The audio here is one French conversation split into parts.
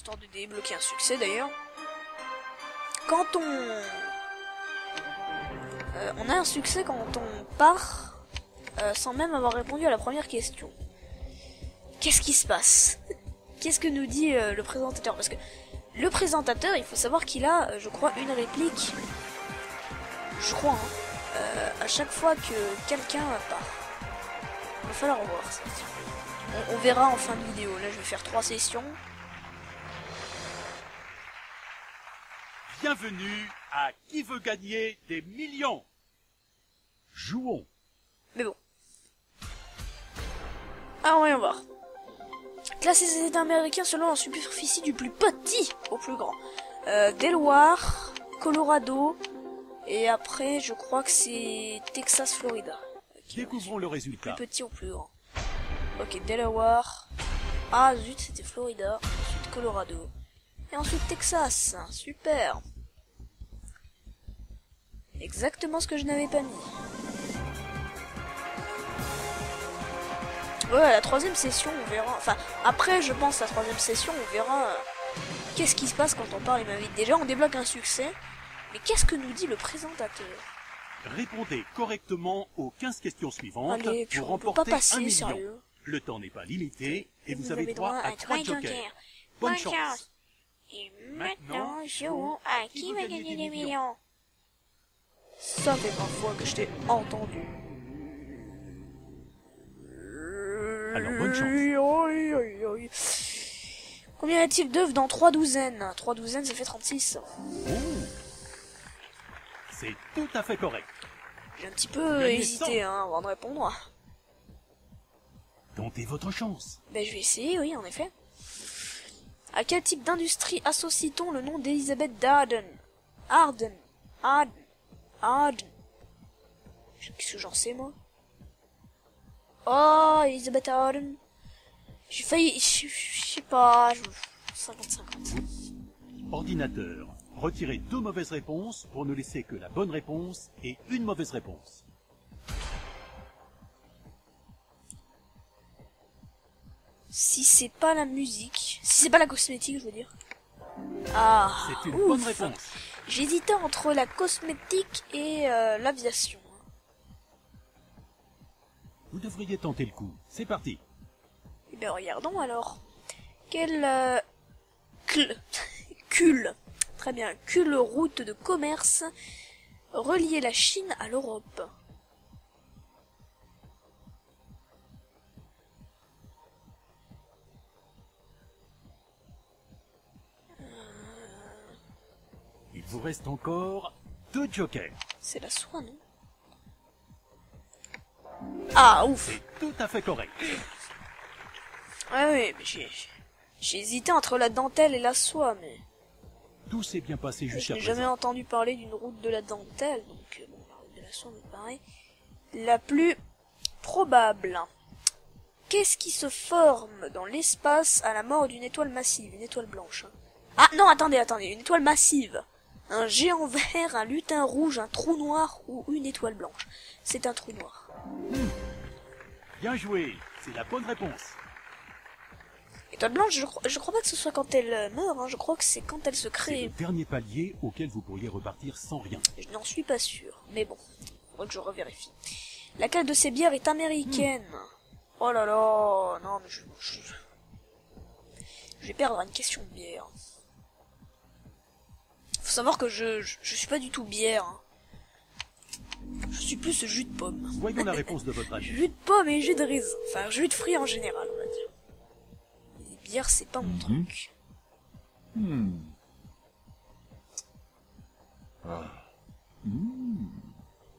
histoire de débloquer un succès d'ailleurs. Quand on... Euh, on a un succès quand on part euh, sans même avoir répondu à la première question. Qu'est-ce qui se passe? Qu'est-ce que nous dit euh, le présentateur? Parce que le présentateur, il faut savoir qu'il a, je crois, une réplique. Je crois, hein, à chaque fois que quelqu'un part. Il va falloir voir ça. On, on verra en fin de vidéo. Là, je vais faire trois sessions. Bienvenue à Qui veut gagner des millions Jouons Mais bon. Alors, voyons voir. Classer ces États américains selon la superficie du plus petit au plus grand. Euh, Delaware, Colorado, et après, je crois que c'est Texas, Florida. Découvrons le résultat. Plus petit au plus grand. Ok, Delaware. Ah zut, c'était Florida. Ensuite Colorado. Et ensuite Texas. Super. Exactement ce que je n'avais pas mis. Ouais, à la troisième session, on verra. Enfin, après, je pense, la troisième session, on verra euh, qu'est-ce qui se passe quand on parle et m'invite. Déjà, on débloque un succès. Mais qu'est-ce que nous dit le présentateur? Répondez correctement aux 15 questions suivantes Allez, pour remporter pas passer, un million. sérieux. Le temps n'est pas limité et vous, Vous avez droit droit à à trois trois jokers. jokers. Bonne Bonne chance. chance. Et maintenant, jouons à qui va gagner des millions? Ça fait parfois que je t'ai entendu. Alors, bonne chance. Combien y a-t-il d'œufs dans trois douzaines? Trois douzaines, ça fait 36. Oh. C'est tout à fait correct. J'ai un petit peu hésité 100. hein, avant de répondre. Tentez votre chance. Ben, je vais essayer, oui, en effet. À quel type d'industrie associe-t-on le nom d'Elisabeth Darden? Arden. Arden. Arden. Qu'est-ce que j'en sais, moi Oh, Elisabeth Arden. J'ai failli... Je sais pas... je- 50-50. Ordinateur, retirez deux mauvaises réponses pour ne laisser que la bonne réponse et une mauvaise réponse. Si c'est pas la musique... Si c'est pas la cosmétique, je veux dire. Ah, C'est une ouf. bonne réponse. J'hésitais entre la cosmétique et euh, l'aviation. Vous devriez tenter le coup. C'est parti. Eh bien, regardons alors. Quelle euh, cl- cul, très bien, cul route de commerce relier la Chine à l'Europe. Vous reste encore deux jokers. C'est la soie, non? Ah, ouf C'est tout à fait correct. Ah oui, mais j'ai... J'ai hésité entre la dentelle et la soie, mais Tout s'est bien passé jusqu'à présent. jamais entendu parler d'une route de la dentelle, donc euh, bon, la route de la soie me paraît la plus probable. Qu'est-ce qui se forme dans l'espace à la mort d'une étoile massive, une étoile blanche? Hein Ah non, attendez, attendez, une étoile massive. Un géant vert, un lutin rouge, un trou noir ou une étoile blanche. C'est un trou noir. Bien joué. C'est la bonne réponse. Étoile blanche, je, crois- je crois pas que ce soit quand elle euh, meurt, hein, je crois que c'est quand elle se C'est crée. le dernier palier auquel vous pourriez repartir sans rien. Je n'en suis pas sûr, mais bon, faudra que je revérifie. Laquelle de ces bières est américaine Oh là là, non mais je, je... je vais perdre une question de bière. Faut savoir que je, je, je suis pas du tout bière. hein. Je suis plus jus de pomme. Voyons la réponse de votre ami. Jus de pomme et jus de raisin. Enfin, jus de fruits en général, on va dire. Les bières, c'est pas mon truc.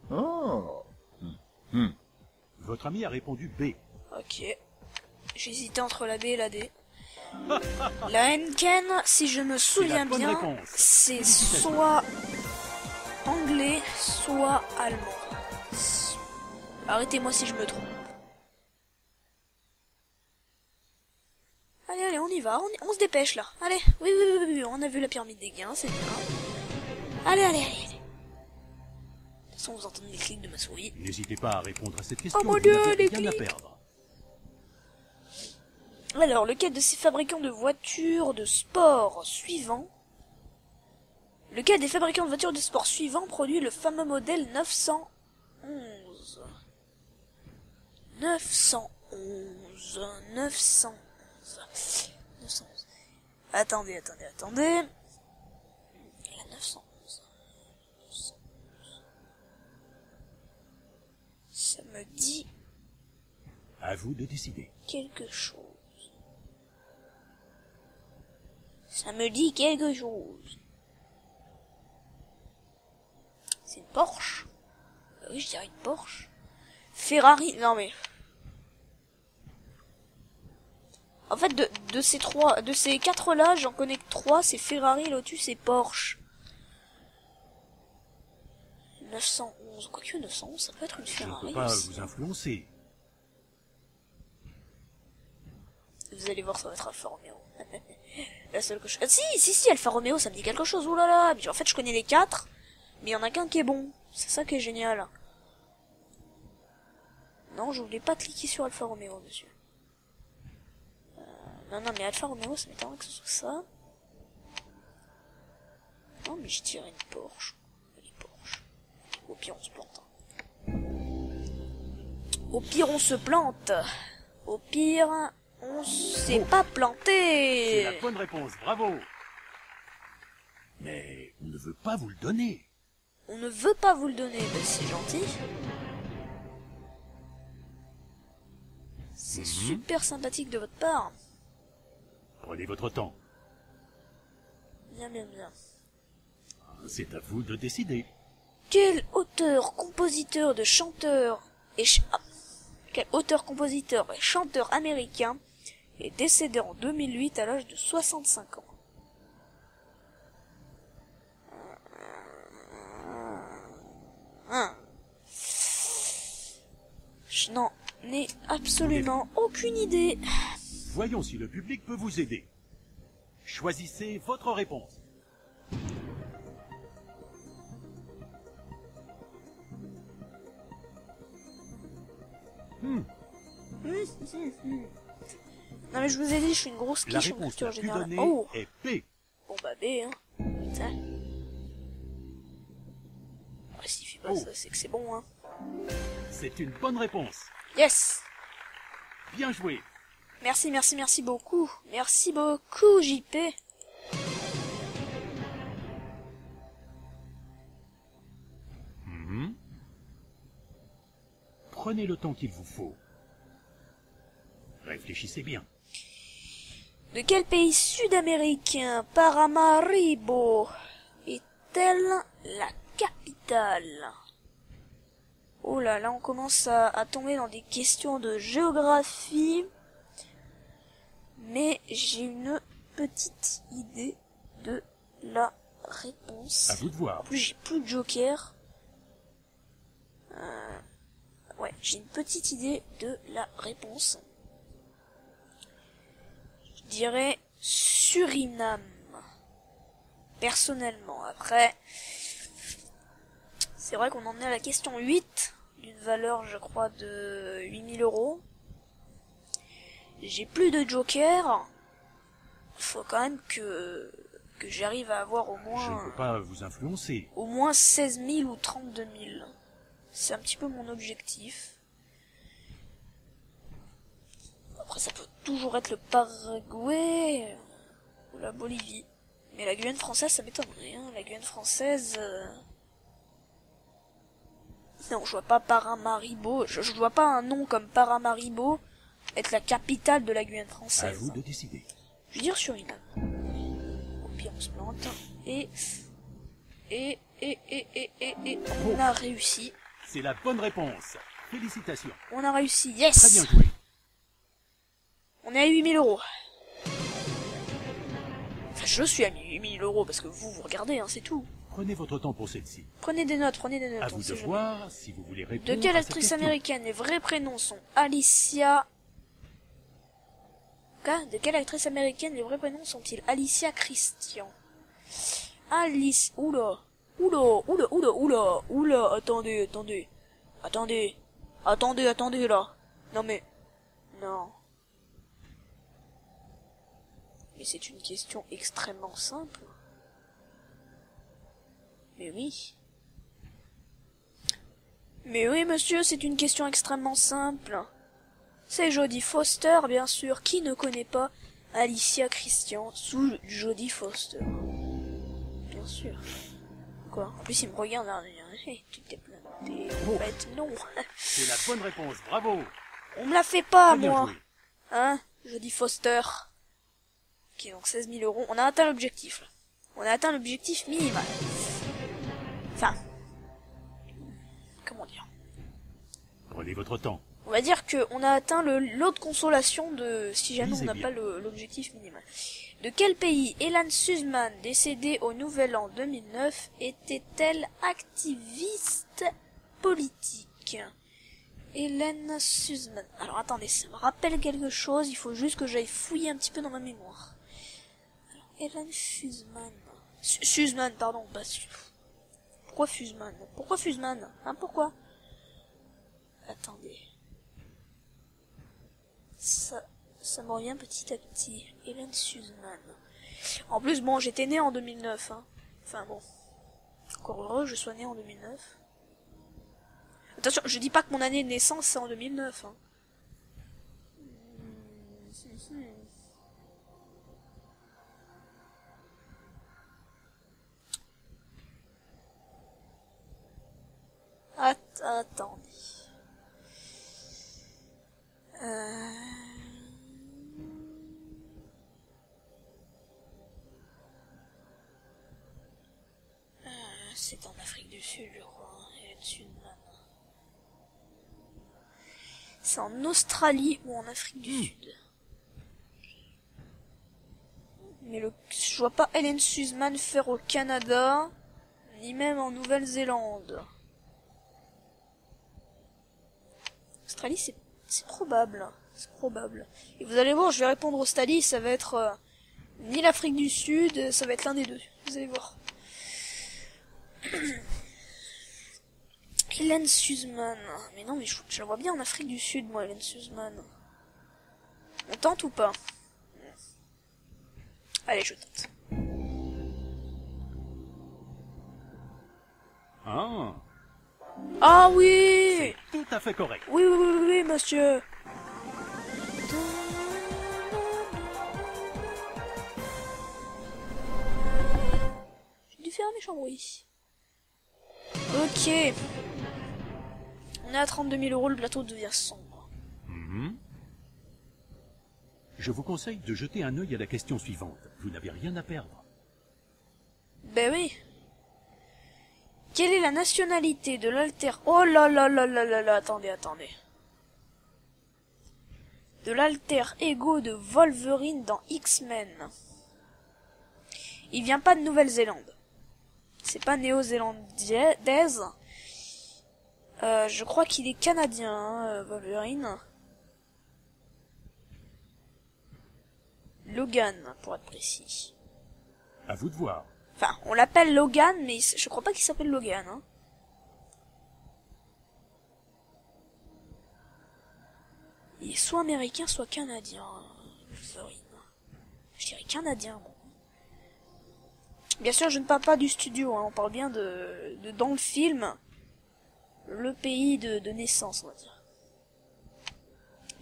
Oh. Votre ami a répondu B. Ok. J'hésitais entre la B et la D. La Henken, si je me souviens bien, c'est soit anglais, soit allemand. Arrêtez-moi si je me trompe. Allez, allez, on y va, on, on se dépêche là. Allez, oui, oui, oui, on a vu la pyramide des gains, c'est bien. Allez, allez, allez, allez. De toute façon, vous entendez les clics de ma souris. N'hésitez pas à répondre à cette question. Oh mon Dieu, les clics. Alors, lequel de ces fabricants de voitures de sport suivants Lequel des fabricants de voitures de sport suivants produit le fameux modèle 911 911 911 911 Attendez, attendez, attendez. La 911 Ça me dit À vous de décider. quelque chose. Ça me dit quelque chose. C'est une Porsche Bah Oui, je dirais une Porsche. Ferrari, non mais... En fait, de, de ces trois, de ces quatre là, j'en connais que trois, c'est Ferrari, Lotus et Porsche. 911, quoique 911, ça peut être une Je ne Ferrari peux pas aussi. vous influencer. Vous allez voir, ça va être Alfa Romeo. La seule. Ah, si, si, si, Alfa Romeo, ça me dit quelque chose, oulala. En fait, je connais les quatre, mais il y en a qu'un qui est bon. C'est ça qui est génial. Non, je voulais pas cliquer sur Alfa Romeo, monsieur. Euh, non, non, mais Alfa Romeo, ça m'étonnerait que ce soit ça. Non, mais je dirais une Porsche. Allez, Porsche. Au pire, on se plante. hein. Au pire, on se plante. Au pire, on s'est Oh. pas C'est planté. la bonne réponse, bravo. Mais on ne veut pas vous le donner. On ne veut pas vous le donner, ben c'est gentil. C'est super sympathique de votre part. Prenez votre temps. Bien, bien, bien. C'est à vous de décider. Quel auteur, compositeur de chanteur et ch- ah. quel auteur, compositeur et chanteur américain est décédé en 2008 à l'âge de 65 ans. Je n'en ai absolument aucune idée. Voyons si le public peut vous aider. Choisissez votre réponse. Hmm, Non mais je vous ai dit, je suis une grosse la quiche en réponse culture la générale. Oh, est bon bah B, hein. Putain. Ouais, S'il fait pas Oh. ça, c'est que c'est bon, hein. C'est une bonne réponse. Yes Bien joué. Merci, merci, merci beaucoup. Merci beaucoup, JP. Mhm. Prenez le temps qu'il vous faut. Réfléchissez bien. De quel pays sud-américain Paramaribo est-elle la capitale? Oh là, là on commence à, à tomber dans des questions de géographie. Mais j'ai une petite idée de la réponse. À vous de voir. En plus, j'ai plus de joker. Euh, ouais, j'ai une petite idée de la réponse. Je dirais Suriname. Personnellement. Après, c'est vrai qu'on en est à la question 8, d'une valeur, je crois, de 8000 euros. J'ai plus de joker. Faut quand même que, que j'arrive à avoir au moins Je ne peux pas vous influencer. au moins 16 000 ou 32 000. C'est un petit peu mon objectif. Après, ça peut toujours être le Paraguay ou la Bolivie. Mais la Guyane française, ça m'étonnerait. Hein. La Guyane française... euh, Non, je vois pas Paramaribo. Je, je vois pas un nom comme Paramaribo être la capitale de la Guyane À française. vous de décider. Je veux dire Suriname. Au pire, on se plante. Et, et, et, et, et, et, et, on a réussi. C'est la bonne réponse. Félicitations. On a réussi. Très bien Yes! joué. On est à 8000 euros. Enfin, je suis à 8000 euros parce que vous, vous regardez, hein, c'est tout. Prenez votre temps pour celle-ci. Prenez des notes, prenez des notes. À vous de jamais. voir si vous voulez répondre De quelle à actrice américaine les vrais prénoms sont Alicia... Quoi? De quelle actrice américaine les vrais prénoms sont-ils? Alicia Christian Alice... Oula Oula Oula Oula Oula Oula Attendez, attendez Attendez Attendez, attendez là Non mais... Non Mais c'est une question extrêmement simple. Mais oui. Mais oui, monsieur, c'est une question extrêmement simple. C'est Jodie Foster, bien sûr. Qui ne connaît pas Alicia Christian sous Jodie Foster Bien sûr. Quoi? En plus, il me regarde, Hey, tu t'es planté. Fait, non. C'est la bonne réponse, bravo On me la fait pas, moi. joué. Hein Jodie Foster? Ok, donc 16 000 euros. On a atteint l'objectif. On a atteint l'objectif minimal. Enfin. Comment dire? Prenez votre temps. On va dire que on a atteint le lot de consolation de si jamais on n'a pas l'objectif minimal. De quel pays Elan Suzman, décédée au Nouvel An 2009, était-elle activiste politique? Hélène Suzman. Alors attendez, ça me rappelle quelque chose, il faut juste que j'aille fouiller un petit peu dans ma mémoire. Suzman. Su- Suzman, pardon, Su- Pourquoi Fuzman Pourquoi Fuzman Hein, pourquoi? Attendez. Ça, ça me revient petit à petit. Hélène Suzman. En plus, bon, j'étais né en 2009, hein. Enfin bon. Encore heureux, je sois né en 2009. Attention, je dis pas que mon année de naissance c'est en 2009, hein. Hmm, hmm, hmm. Attendez. Euh... Euh, C'est en Afrique du Sud, je crois. Sudman. C'est en Australie ou en Afrique du Sud. Mais le, je vois pas Hélène Suzman faire au Canada, ni même en Nouvelle-Zélande. Australie, c'est, probable. C'est probable. Et vous allez voir, je vais répondre Australie, ça va être euh, ni l'Afrique du Sud, ça va être l'un des deux. Vous allez voir. Hélène Suzman. Mais non, mais je, je la vois bien en Afrique du Sud, moi, Hélène Suzman. On tente ou pas? Allez, je tente. Ah, Ah oui tout à fait correct. Oui, oui, oui, oui, monsieur. J'ai dû faire un méchant bruit. Ok. On est à 32 000 euros, le plateau devient sombre. Mhm. Je vous conseille de jeter un œil à la question suivante. Vous n'avez rien à perdre. Ben oui. Quelle est la nationalité de l'alter... Oh là là là là là là, attendez, attendez. De l'alter ego de Wolverine dans X-Men. Il vient pas de Nouvelle-Zélande. C'est pas néo-zélandaise. Euh, je crois qu'il est canadien, hein, euh, Wolverine. Logan, pour être précis. À vous de voir. Enfin, on l'appelle Logan, mais je crois pas qu'il s'appelle Logan. Hein. Il est soit américain, soit canadien. euh, Wolverine. Je dirais canadien, bon. Bien sûr, je ne parle pas du studio, hein, on parle bien de, dans le film, le pays de, de naissance, on va dire.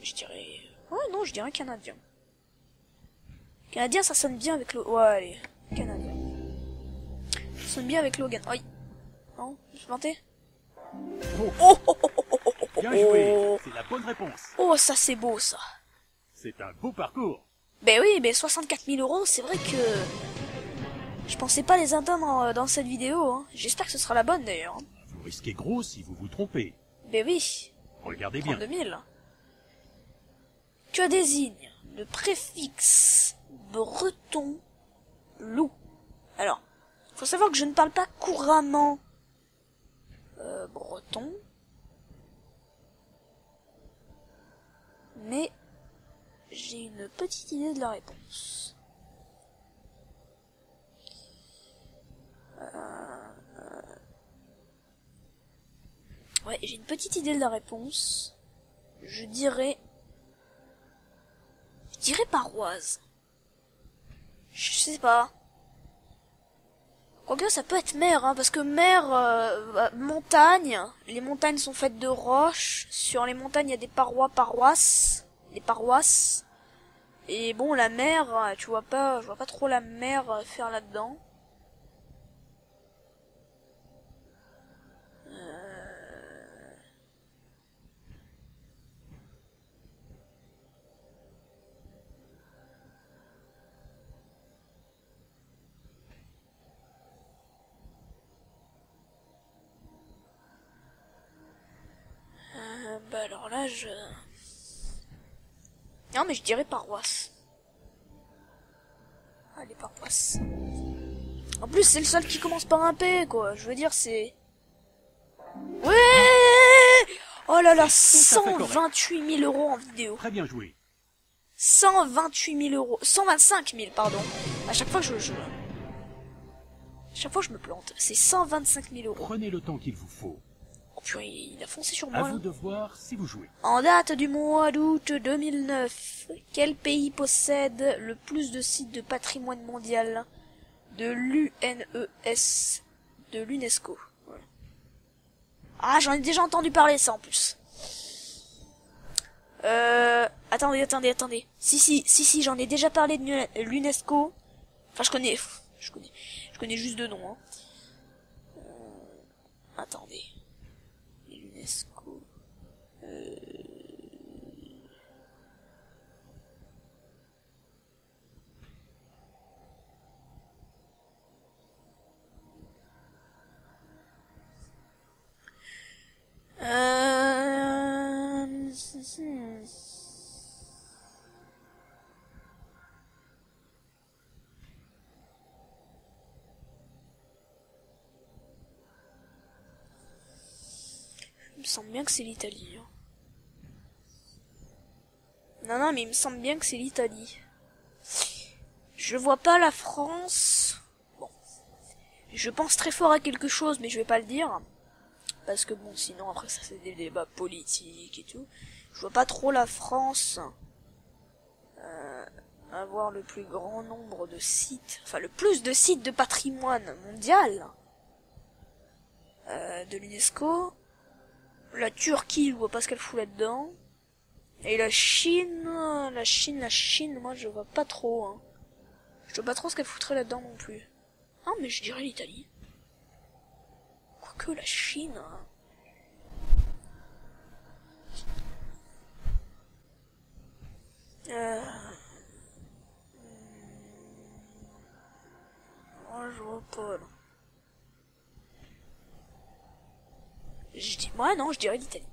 Je dirais... Ouais, non, je dirais canadien. Canadien, ça sonne bien avec le... Ouais, allez, canadien. Sonne bien avec Logan. Aïe. Non, je planté Oh, Oh, oh, oh, oh, oh, oh, bien oh, joué. oh. C'est la bonne réponse. Oh, ça c'est beau, ça. C'est un beau parcours. Ben oui, mais 64 000 euros, c'est vrai que... Je pensais pas les atteindre dans, dans cette vidéo. Hein. J'espère que ce sera la bonne, d'ailleurs. hein. Vous risquez gros si vous vous trompez. Ben oui, Regardez bien. 32 000. Que désigne le préfixe breton loup? Alors, faut savoir que je ne parle pas couramment euh, breton, mais j'ai une petite idée de la réponse. Euh, Ouais, j'ai une petite idée de la réponse. Je dirais... Je dirais paroise. sais pas. Quoique ça peut être mer, hein, parce que mer, euh, bah, montagne, les montagnes sont faites de roches, sur les montagnes il y a des parois, paroisses, des paroisses, et bon la mer, euh, tu vois pas, je vois pas trop la mer euh, faire là-dedans. Euh, Euh, bah alors là je... Non mais je dirais paroisse. Allez paroisse. En plus c'est le seul qui commence par un P quoi. Je veux dire c'est... Ouais Oh là là, fait correct. 128 000 euros en vidéo. Très bien joué. 128 000 euros. 125 000, pardon. À chaque fois je... je... À chaque fois je me plante. C'est 125 000 euros. Prenez le temps qu'il vous faut. Oh purée, il a foncé sur À moi. vous là. de voir si vous jouez. En date du mois d'août 2009, quel pays possède le plus de sites de patrimoine mondial de l'UNES, de l'UNESCO? Voilà. Ah, j'en ai déjà entendu parler ça en plus. Euh, attendez, attendez, attendez. Si, si, si, si, j'en ai déjà parlé de l'U- l'UNESCO. Enfin, je connais, je connais, je connais juste deux noms. Hein. Euh, attendez. L'UNESCO. Euh... hmm. Il me semble bien que c'est l'Italie. hein. Non, non, mais il me semble bien que c'est l'Italie. Je vois pas la France. Bon. Je pense très fort à quelque chose, mais je vais pas le dire. Parce que bon, sinon après ça c'est des débats politiques et tout. Je vois pas trop la France euh, avoir le plus grand nombre de sites, enfin le plus de sites de patrimoine mondial euh, de l'UNESCO. La Turquie, je vois pas ce qu'elle fout là-dedans. Et la Chine, la Chine, la Chine, moi je vois pas trop. Hein. Je vois pas trop ce qu'elle foutrait là-dedans non plus. Ah mais je dirais l'Italie. Quoique la Chine. hein. Euh... Moi je vois pas là. Je dis moi non, je dirais l'Italie.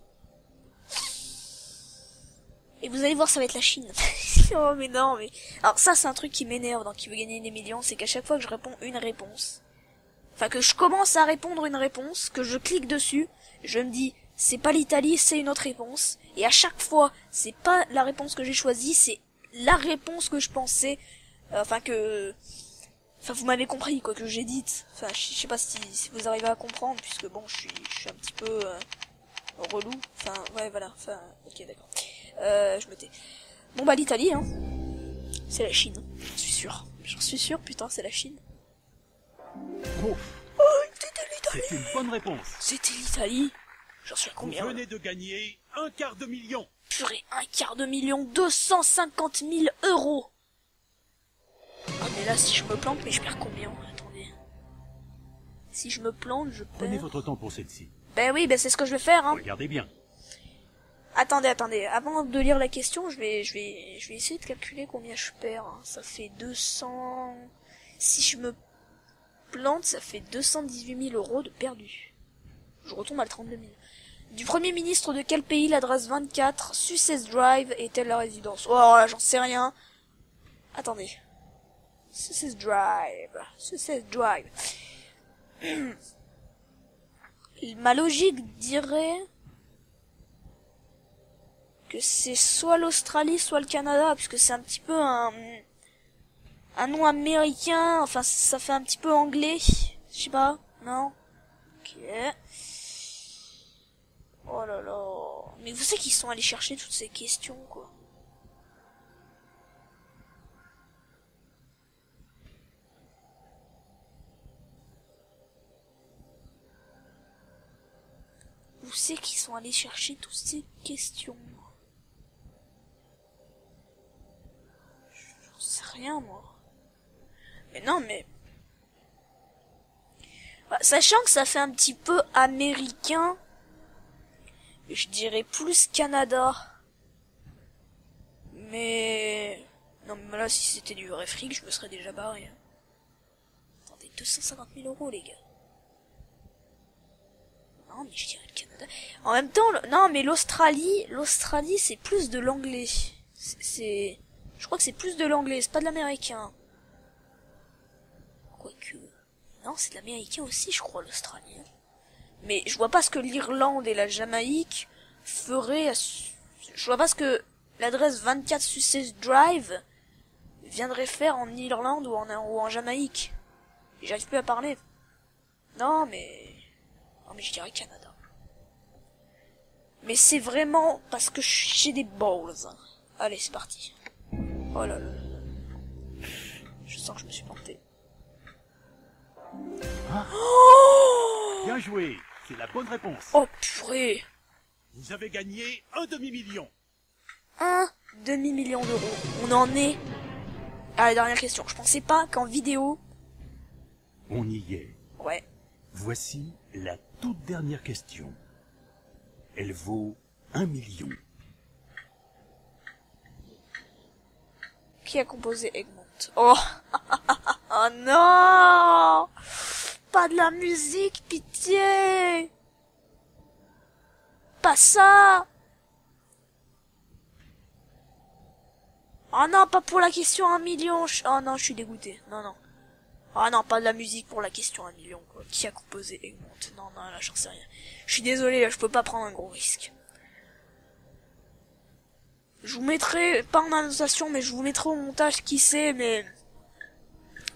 Et vous allez voir, ça va être la Chine. oh mais non, mais alors ça c'est un truc qui m'énerve dans qui veut gagner des millions, c'est qu'à chaque fois que je réponds une réponse, enfin que je commence à répondre une réponse, que je clique dessus, je me dis c'est pas l'Italie, c'est une autre réponse, et à chaque fois c'est pas la réponse que j'ai choisie, c'est la réponse que je pensais, euh, enfin que, enfin vous m'avez compris quoi que j'ai dite, enfin je sais pas si, si vous arrivez à comprendre puisque bon je suis je suis un petit peu euh, relou, enfin ouais voilà, enfin ok d'accord, euh, je me tais. Bon bah l'Italie hein, c'est la Chine, j'en suis sûr, j'en suis sûr putain c'est la Chine. Bon, Oh c'était l'Italie, c'est une bonne réponse. c'était l'Italie, j'en suis à Vous combien là venez de gagner un quart de million. Purée, un quart de million, 250 000 euros. Ah mais là, si je me plante, mais je perds combien Attendez. Si je me plante, je Prenez perds... votre temps pour celle-ci. Ben oui, ben c'est ce que je vais faire. Hein. Regardez bien. Attendez, attendez. Avant de lire la question, je vais, je vais, je vais essayer de calculer combien je perds. hein. Ça fait 200... Si je me plante, ça fait 218 000 euros de perdu. Je retombe à 32 000. Du premier ministre de quel pays l'adresse 24 Success Drive est-elle la résidence? Oh là, j'en sais rien. Attendez. Success Drive. Success Drive. Ma logique dirait que c'est soit l'Australie, soit le Canada, puisque c'est un petit peu un, un nom américain, enfin ça fait un petit peu anglais, je sais pas, non? Ok. Oh là là, mais vous savez qu'ils sont allés chercher toutes ces questions, quoi. C'est qu'ils sont allés chercher toutes ces questions J'en sais rien, moi. Mais non, mais... Bah, sachant que ça fait un petit peu américain, je dirais plus Canada. Mais... Non, mais là, si c'était du vrai je me serais déjà barré. Attendez, 250 000 euros, les gars. Non, mais je dirais le. En même temps, non, mais l'Australie, l'Australie, c'est plus de l'anglais. C'est-. Je crois que c'est plus de l'anglais, c'est pas de l'américain. Quoique... Non, c'est de l'américain aussi, je crois, l'Australie. hein. Mais je vois pas ce que l'Irlande et la Jamaïque feraient à... Je vois pas ce que l'adresse 24 Success Drive viendrait faire en Irlande ou en, ou en Jamaïque. J'arrive plus à parler. Non, mais... Non, mais je dirais Canada. Mais c'est vraiment parce que j'ai des balls. Allez, c'est parti. Oh là là. Je sens que je me suis planté. Bien joué, c'est la bonne réponse. Oh purée Vous avez gagné un demi-million. Un demi-million d'euros. On en est à la dernière question. Je pensais pas qu'en vidéo... On y est. Ouais. Voici la toute dernière question. Elle vaut un million. Qui a composé Egmont? Oh Oh non Pas de la musique, pitié Pas ça Oh non, pas pour la question un million Oh non, je suis dégoûté. Non, non. Oh non, pas de la musique pour la question un million, quoi. Qui a composé Egmont? Non, non, là, j'en sais rien. Je suis désolé, là, je peux pas prendre un gros risque. Je vous mettrai, pas en annotation, mais je vous mettrai au montage qui c'est, mais...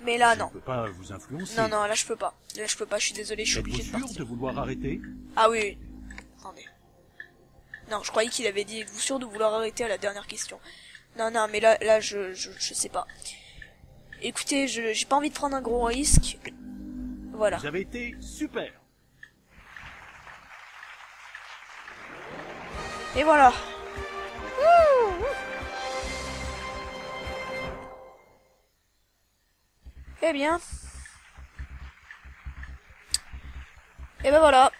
Mais là, Je non. ne peux pas vous influencer. Non, non, là, je peux pas. Là, je peux pas, je suis désolé, je suis obligé de sûr partir. de vouloir arrêter? Ah oui, oui. Attendez. Non, je croyais qu'il avait dit, êtes-vous sûr de vouloir arrêter à la dernière question? Non, non, mais là, là, je, je, je sais pas. Écoutez, je, j'ai pas envie de prendre un gros risque. Voilà. Vous avez été super. Et voilà. Eh bien. Et ben voilà.